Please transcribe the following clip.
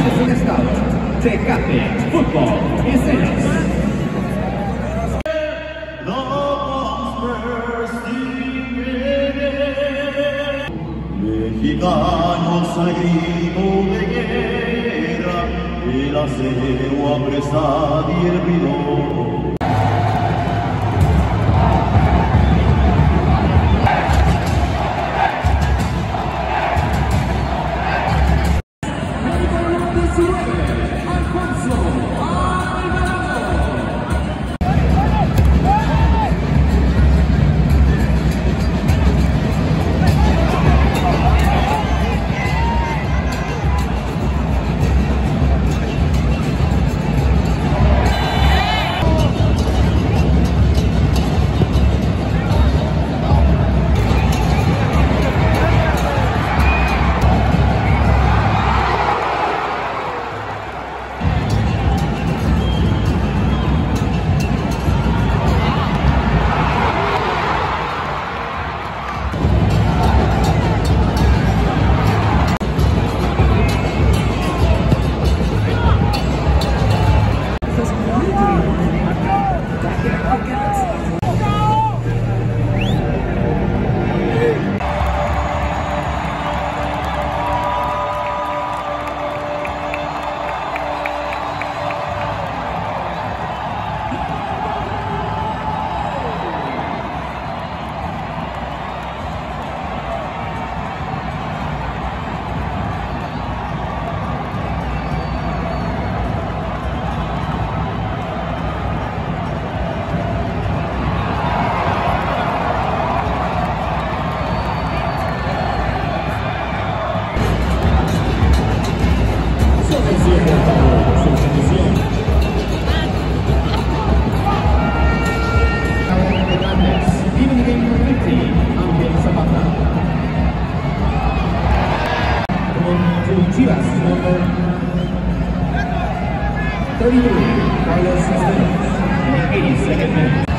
auspicias en estado. Tecate, fútbol y. Mexicanos al grito de el y el. Chivas, number 33, Carlos Cisneros, in the 82nd minute.